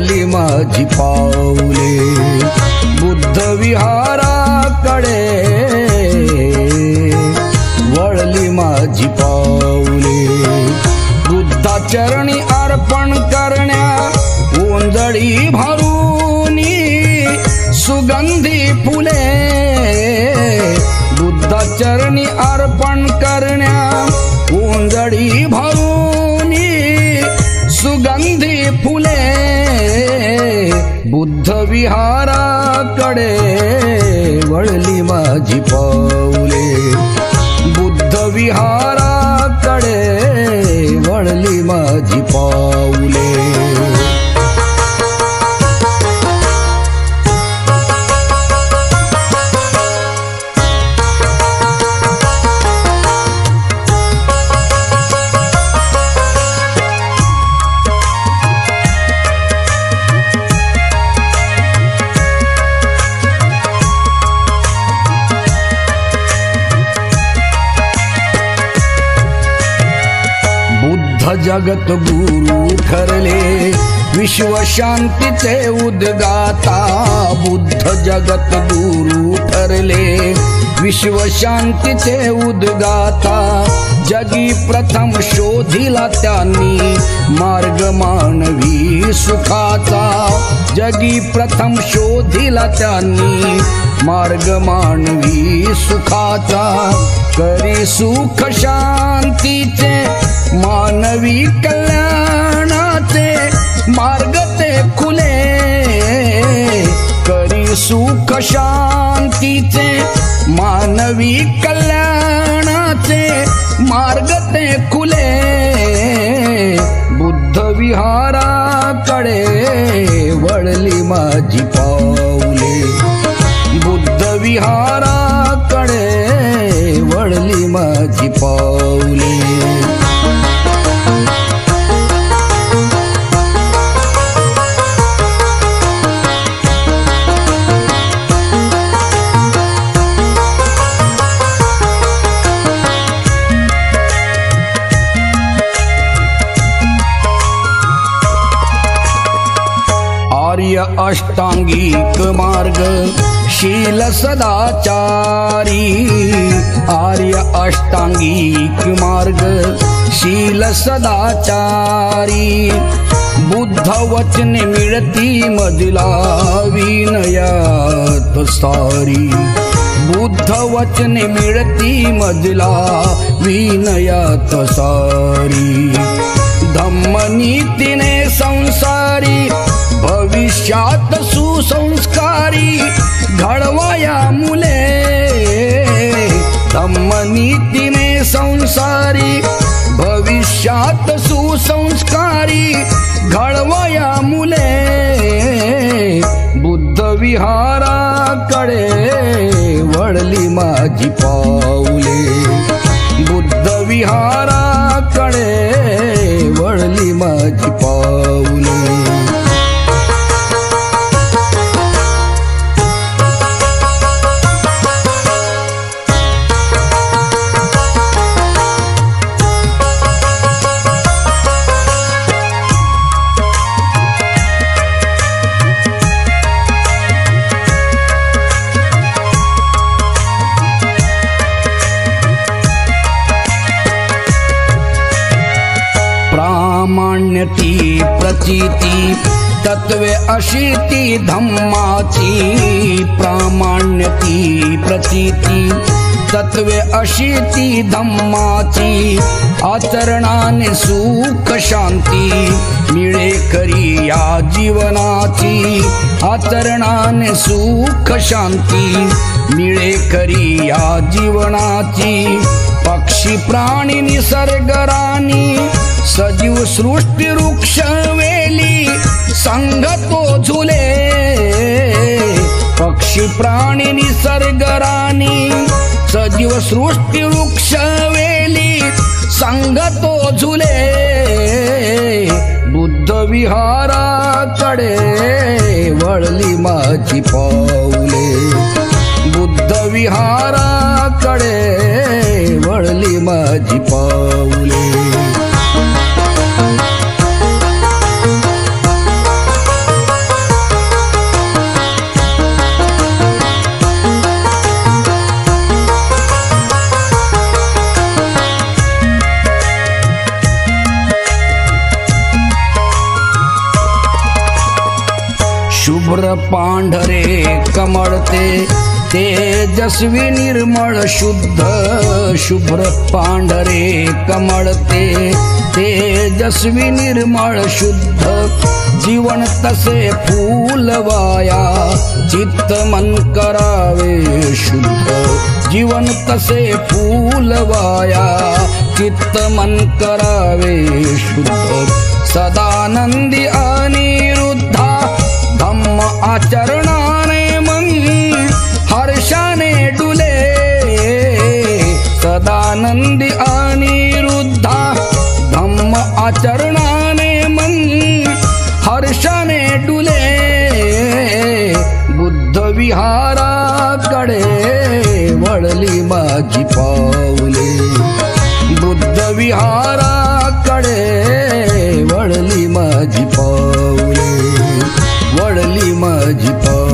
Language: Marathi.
माझी पाऊले. बुद्ध विहाराकडे वळली माझी पाऊले. बुद्धाचरणी अर्पण करण्या ओंजळी भरूनी सुगंधी फुले. बुद्धाचरणी अर्पण करण्या ओंजळी भरूनी सुगंधी फुले. बुद्ध विहाराकडे वळली माझी पाऊले. बुद्ध विहाराकडे वळली माझी पाऊले. बुद्ध जगत गुरु ठरले. विश्व शांतीचे उद्गाता बुद्ध जगत गुरु ठरले. विश्व शांतीचे उद्गाता जगी प्रथम शोधिला त्यांनी. मार्ग मानवी सुखाचा जगी प्रथम शोधिला त्यांनी. मार्ग मानवी सुखाचा करी सुख शांतीचे मानवी कल्याणाचे मार्ग ते खुले. करी सुख शांतीचे मानवी कल्याणाचे मार्ग ते खुले. बुद्ध विहाराकडे वळली माझी पाऊले. बुद्ध विहाराकडे वळली माझी पाऊले. आर्य अष्टांगिक मार्ग शील सदाचारी. आर्य अष्टांगिक मार्ग शील सदाचारी. बुद्ध वचने मिळती मजला विनयात सारी. बुद्ध वचने मिळती मजला विनयात सारी. शात सुसंस्कारी घडवाया मुले धम्मनीतीने संसारी भविष्यात सुसंस्कारी घडवाया मुले बुद्ध विहाराकडे मान्यती प्रचिती तत्वे अशी ती धम्माची प्रामाण्यती प्रचिती तत्वे अशी ती धम्माची आचरणाने सुख शांती मिळे करी या जीवनाची आचरणाने सुख शांती मिळे करी या जीवनाची पक्षी प्राणी निसर्गराणी सजीव सृष्टी वृक्ष वेली सांगतो झुले. पक्षी प्राणी निसर्ग राणी सजीव सृष्टी वृक्ष वेली सांगतो झुले. बुद्ध विहाराकडे वळली माझी पाऊले. बुद्ध विहाराकडे वळली माझी पाऊले. पांढरे कमळते तेजस्वी निर्मळ शुद्ध शुभ्र पांढरे कमळते जीवन तसे फूलवाया चित्त मन करावे शुद्ध. जीवन तसे फूलवाया चित्त मन करावे शुद्ध. सदानंदी अनिरुद्धा चरणाने आचरणाने मन हर्षाने डुले. सदानंदी अनिरुद्धा धम्म आचरणाने मन हर्षाने डुले. बुद्ध विहाराकडे वळली माझी पावले बुद्ध विहाराकडे वळली माझी पावले वळली माझी पावले